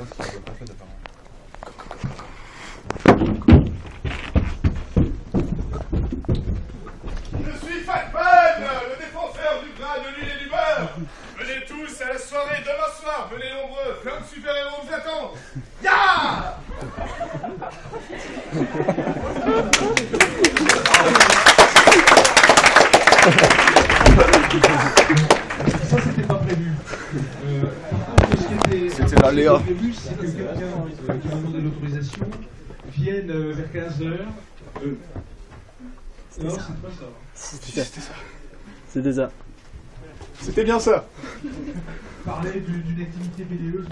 Je suis Fatman, le défenseur du grain, de l'huile et du beurre. Venez tous à la soirée demain soir, venez nombreux, plein de super-héros vous attendent. Ya prévu. Euh, C'était l'aléa. Ce euh, qui était prévu, c'est que quelqu'un qui l'autorisation vienne euh, vers 15h. C'est ça. C'était ça. C'était bien ça. Parler d'une activité BDE.